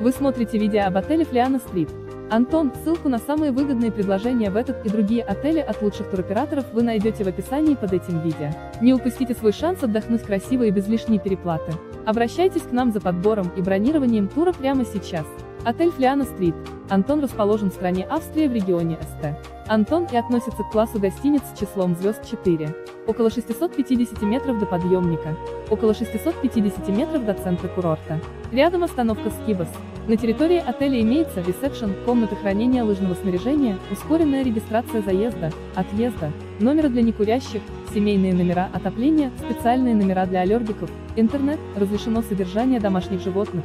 Вы смотрите видео об отеле Флиана Стрит. Антон, ссылку на самые выгодные предложения в этот и другие отели от лучших туроператоров вы найдете в описании под этим видео. Не упустите свой шанс отдохнуть красиво и без лишней переплаты. Обращайтесь к нам за подбором и бронированием тура прямо сейчас. Отель Флиана Стрит. Антон расположен в стране Австрия в регионе СТ. Антон и относится к классу гостиниц с числом звезд 4. Около 650 метров до подъемника. Около 650 метров до центра курорта. Рядом остановка Скибас. На территории отеля имеется ресепшн, комната хранения лыжного снаряжения, ускоренная регистрация заезда, отъезда, номера для некурящих, семейные номера отопления, специальные номера для аллергиков, интернет, разрешено содержание домашних животных,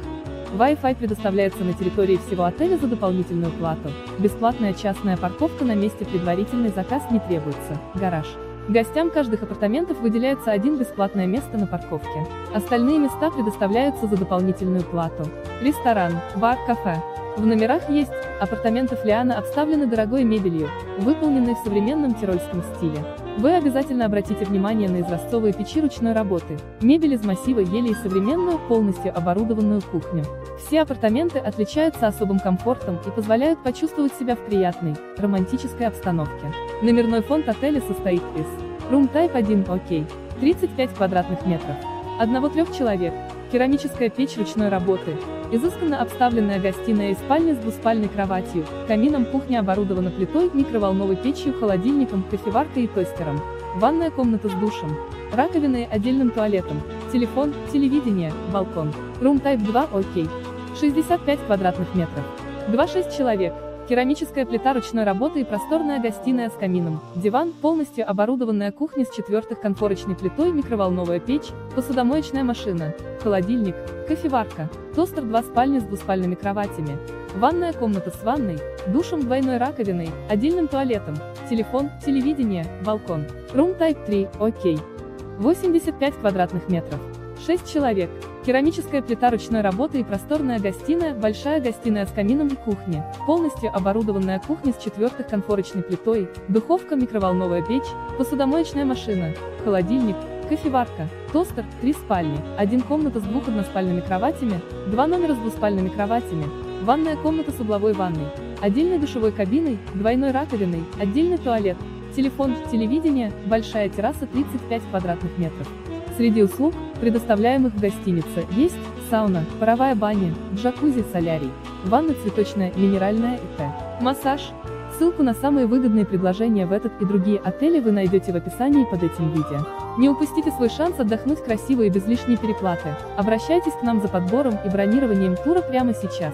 Wi-Fi предоставляется на территории всего отеля за дополнительную плату. Бесплатная частная парковка на месте предварительный заказ не требуется. Гараж. Гостям каждых апартаментов выделяется один бесплатное место на парковке. Остальные места предоставляются за дополнительную плату. Ресторан, бар, кафе. В номерах есть апартаменты Флиана обставлены дорогой мебелью, выполненной в современном тирольском стиле. Вы обязательно обратите внимание на изразцовые печи ручной работы, мебель из массива ели и современную, полностью оборудованную кухню. Все апартаменты отличаются особым комфортом и позволяют почувствовать себя в приятной, романтической обстановке. Номерной фонд отеля состоит из Room Type 1 OK, 35 квадратных метров, одного-трех человек, керамическая печь ручной работы, изысканно обставленная гостиная и спальня с двуспальной кроватью, камином кухня оборудована плитой, микроволновой печью, холодильником, кофеваркой и тостером, ванная комната с душем, раковиной, отдельным туалетом, телефон, телевидение, балкон. Room Type 2 OK. 65 квадратных метров. 2-6 человек. Керамическая плита ручной работы и просторная гостиная с камином, диван, полностью оборудованная кухня с четвертых конфорочной плитой, микроволновая печь, посудомоечная машина, холодильник, кофеварка, тостер два спальни с двуспальными кроватями, ванная комната с ванной, душем двойной раковиной, отдельным туалетом, телефон, телевидение, балкон. Room Type 3, окей. 85 квадратных метров. 6 человек. Керамическая плита ручной работы и просторная гостиная, большая гостиная с камином и кухня, полностью оборудованная кухня с четвертых конфорочной плитой, духовка, микроволновая печь, посудомоечная машина, холодильник, кофеварка, тостер, три спальни, один комната с двух односпальными кроватями, два номера с двуспальными кроватями, ванная комната с угловой ванной, отдельной душевой кабиной, двойной раковиной, отдельный туалет, телефон, телевидение, большая терраса 35 квадратных метров. Среди услуг, предоставляемых в гостинице, есть сауна, паровая баня, джакузи, солярий, ванна цветочная, минеральная и т. Массаж. Ссылку на самые выгодные предложения в этот и другие отели вы найдете в описании под этим видео. Не упустите свой шанс отдохнуть красиво и без лишней переплаты. Обращайтесь к нам за подбором и бронированием тура прямо сейчас.